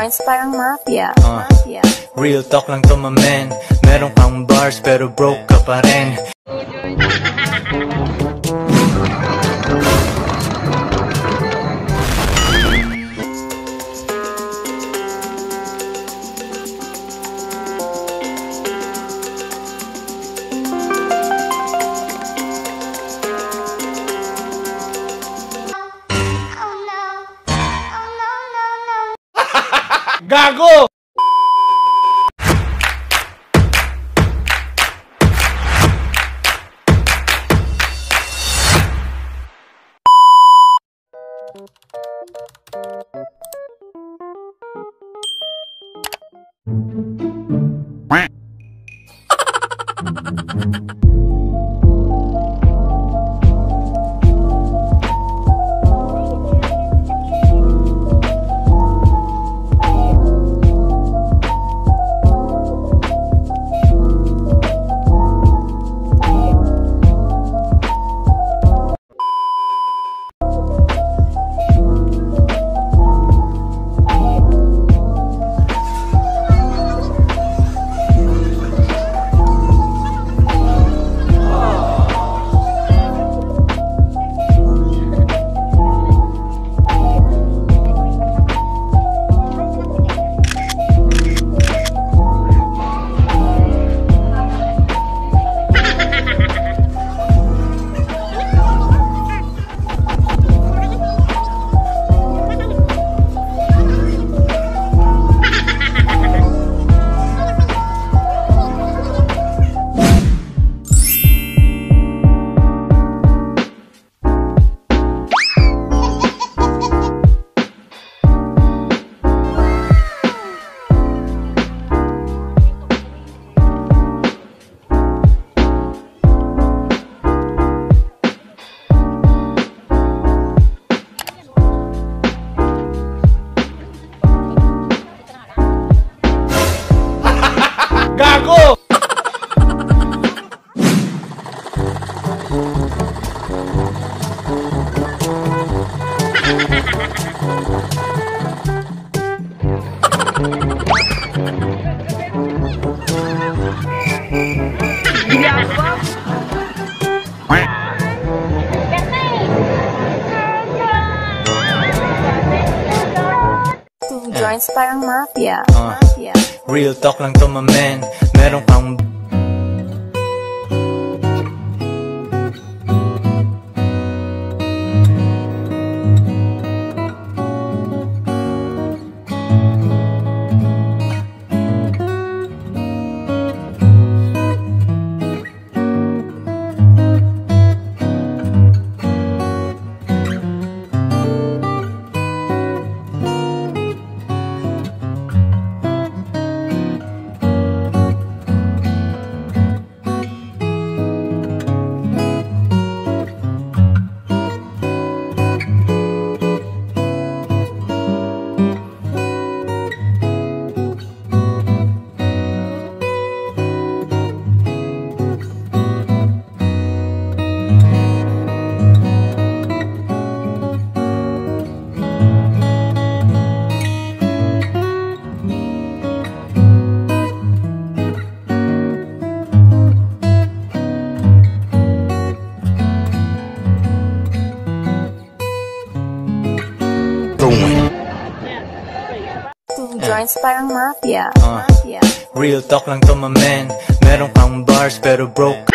joints parang mafia. Uh. Mafia. Real talk lang to my man Meron kang bars pero broke ka pa rin 하라고! Joints parang mafia. Uh. Mafia. Real talk lang to my man Meron kang parang mafia. Uh. Mafia. Real talk lang to my man Meron kang bars pero broke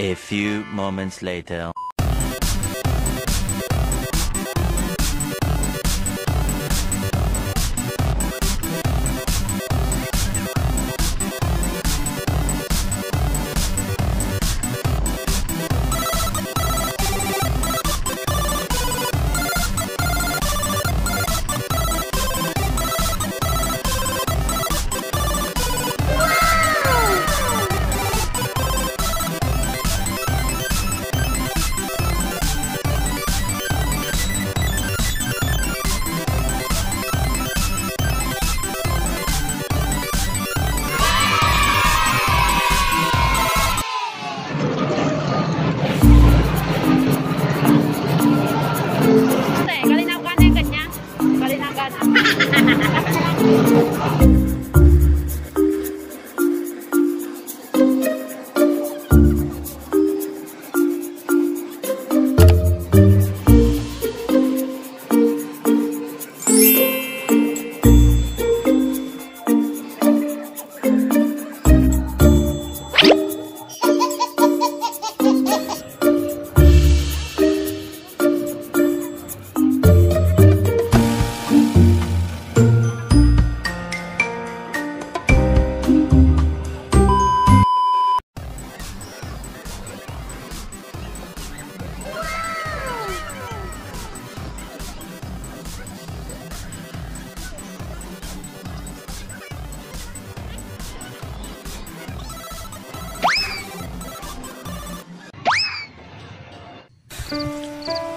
A few moments later.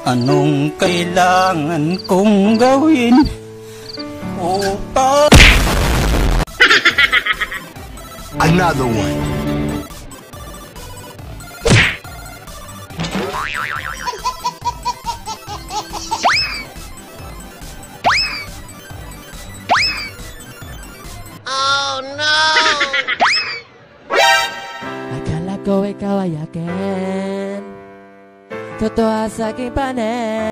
Anong kailangan kong gawin upang... Another one. Oh no! I gotta go, I go again. トトアサギバネ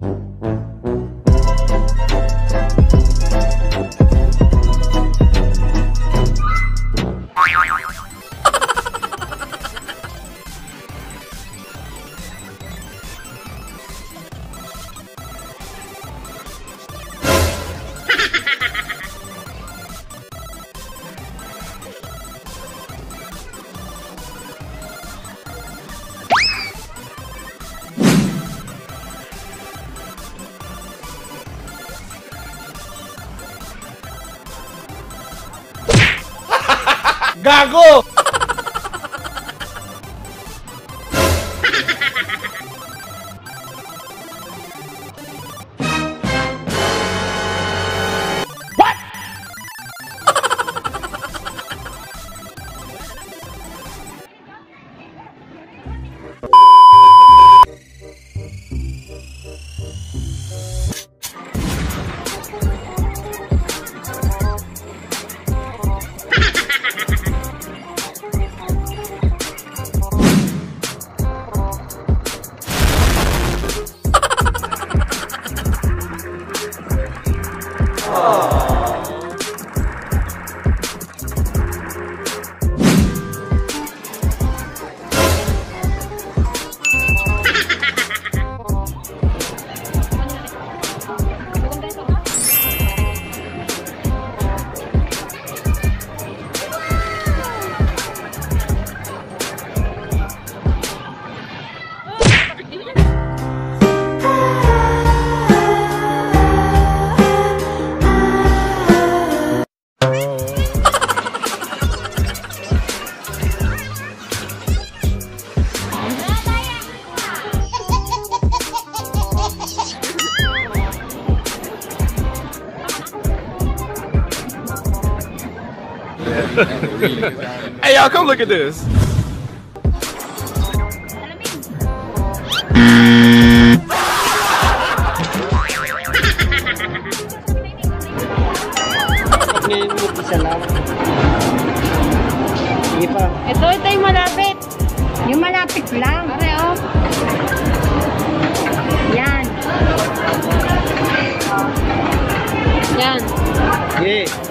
Gago! Hey, y'all, come look at this. Ito, ito yung malapit. Yung malapit lang. Pare, oh. Yan. Yan. Life